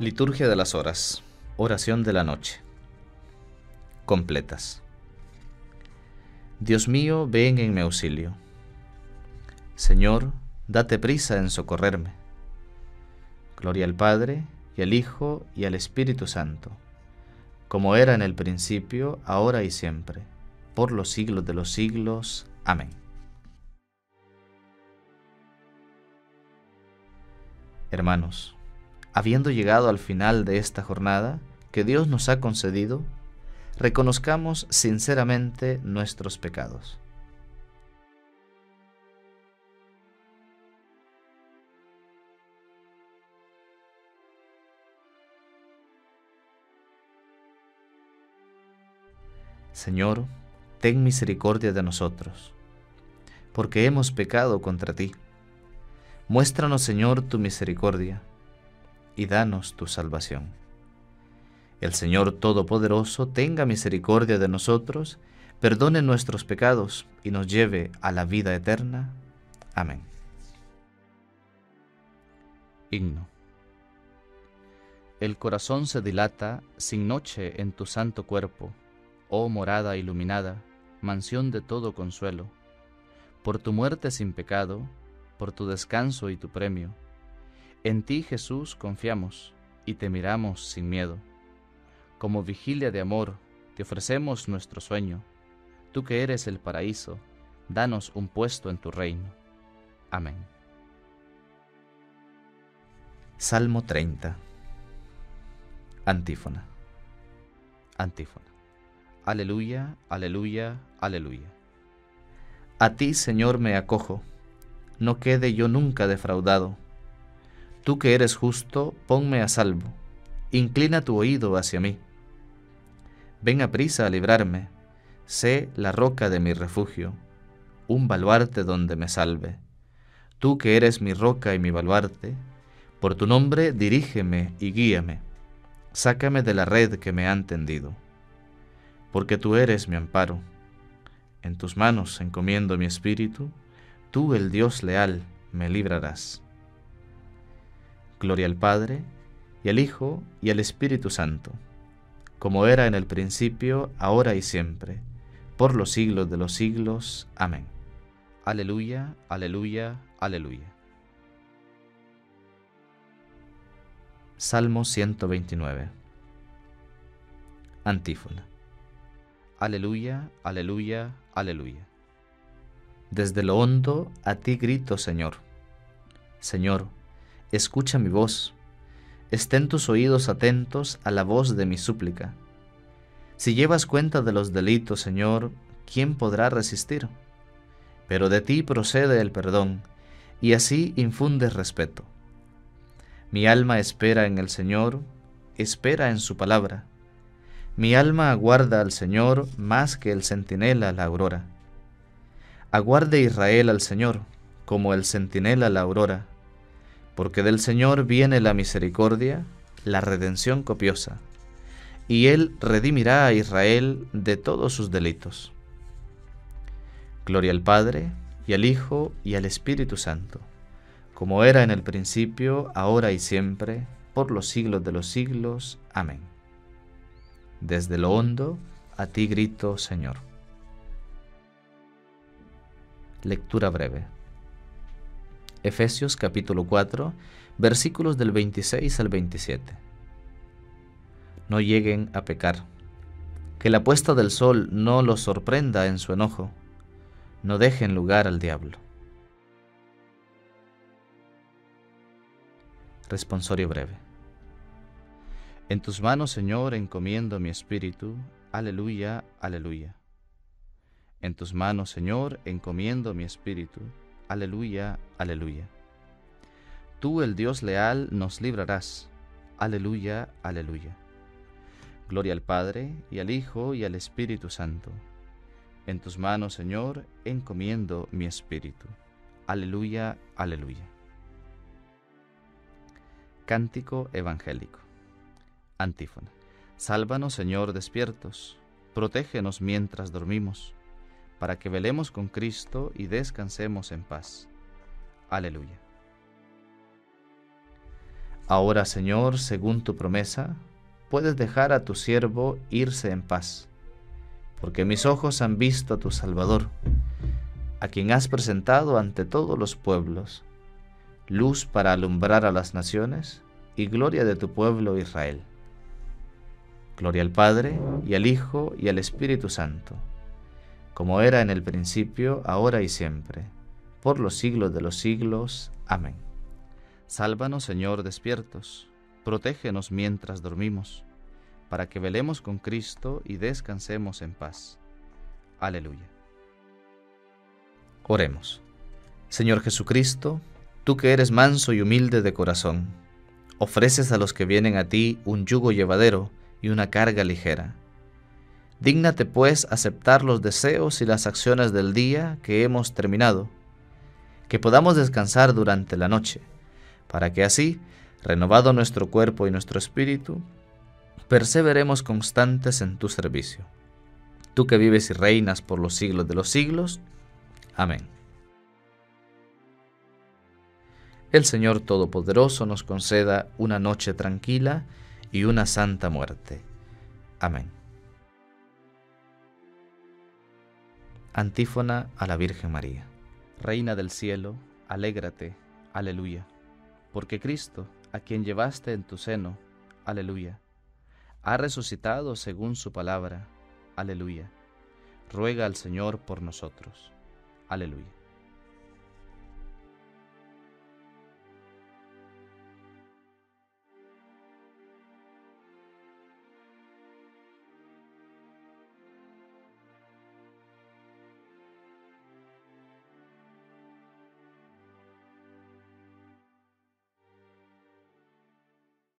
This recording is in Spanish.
Liturgia de las Horas. Oración de la Noche. Completas. Dios mío, ven en mi auxilio. Señor, date prisa en socorrerme. Gloria al Padre, y al Hijo, y al Espíritu Santo, como era en el principio, ahora y siempre, por los siglos de los siglos. Amén. Hermanos, habiendo llegado al final de esta jornada que Dios nos ha concedido, reconozcamos sinceramente nuestros pecados. Señor, ten misericordia de nosotros, porque hemos pecado contra ti. Muéstranos, Señor, tu misericordia y danos tu salvación. El Señor Todopoderoso tenga misericordia de nosotros, perdone nuestros pecados y nos lleve a la vida eterna. Amén. Himno. El corazón se dilata sin noche en tu santo cuerpo, oh morada iluminada, mansión de todo consuelo. Por tu muerte sin pecado, por tu descanso y tu premio, en ti, Jesús, confiamos y te miramos sin miedo. Como vigilia de amor, te ofrecemos nuestro sueño. Tú que eres el paraíso, danos un puesto en tu reino. Amén. Salmo 30. Antífona. Antífona. Aleluya, aleluya, aleluya. A ti, Señor, me acojo. No quede yo nunca defraudado Tú que eres justo, ponme a salvo, inclina tu oído hacia mí. Ven a prisa a librarme, sé la roca de mi refugio, un baluarte donde me salve. Tú que eres mi roca y mi baluarte, por tu nombre dirígeme y guíame, sácame de la red que me han tendido, porque tú eres mi amparo. En tus manos encomiendo mi espíritu, tú el Dios leal me librarás. Gloria al Padre, y al Hijo, y al Espíritu Santo, como era en el principio, ahora y siempre, por los siglos de los siglos. Amén. Aleluya, aleluya, aleluya. Salmo 129. Antífona. Aleluya, aleluya, aleluya. Desde lo hondo a ti grito, Señor. Señor, escucha mi voz, estén tus oídos atentos a la voz de mi súplica. Si llevas cuenta de los delitos, Señor, ¿quién podrá resistir? Pero de ti procede el perdón, y así infundes respeto. Mi alma espera en el Señor, espera en su palabra. Mi alma aguarda al Señor más que el centinela la aurora. Aguarde Israel al Señor, como el centinela la aurora porque del Señor viene la misericordia, la redención copiosa, y Él redimirá a Israel de todos sus delitos. Gloria al Padre, y al Hijo, y al Espíritu Santo, como era en el principio, ahora y siempre, por los siglos de los siglos. Amén. Desde lo hondo, a ti grito, Señor. Lectura breve. Efesios capítulo 4, versículos del 26 al 27. No lleguen a pecar. Que la puesta del sol no los sorprenda en su enojo. No dejen lugar al diablo. Responsorio breve. En tus manos, Señor, encomiendo mi espíritu. Aleluya, aleluya. En tus manos, Señor, encomiendo mi espíritu. Aleluya, aleluya. Tú, el Dios leal, nos librarás. Aleluya, aleluya. Gloria al Padre, y al Hijo, y al Espíritu Santo. En tus manos, Señor, encomiendo mi espíritu. Aleluya, aleluya. Cántico Evangélico. Antífona. Sálvanos, Señor, despiertos. Protégenos mientras dormimos para que velemos con Cristo y descansemos en paz. Aleluya. Ahora, Señor, según tu promesa, puedes dejar a tu siervo irse en paz, porque mis ojos han visto a tu Salvador, a quien has presentado ante todos los pueblos, luz para alumbrar a las naciones y gloria de tu pueblo Israel. Gloria al Padre, y al Hijo, y al Espíritu Santo, como era en el principio, ahora y siempre, por los siglos de los siglos. Amén. Sálvanos, Señor, despiertos, protégenos mientras dormimos, para que velemos con Cristo y descansemos en paz. Aleluya. Oremos. Señor Jesucristo, tú que eres manso y humilde de corazón, ofreces a los que vienen a ti un yugo llevadero, y una carga ligera. Dígnate pues aceptar los deseos y las acciones del día que hemos terminado, que podamos descansar durante la noche, para que así, renovado nuestro cuerpo y nuestro espíritu, perseveremos constantes en tu servicio. Tú que vives y reinas por los siglos de los siglos. Amén. El Señor Todopoderoso nos conceda una noche tranquila y una santa muerte. Amén. Antífona a la Virgen María. Reina del cielo, alégrate, aleluya, porque Cristo, a quien llevaste en tu seno, aleluya, ha resucitado según su palabra, aleluya. Ruega al Señor por nosotros, aleluya.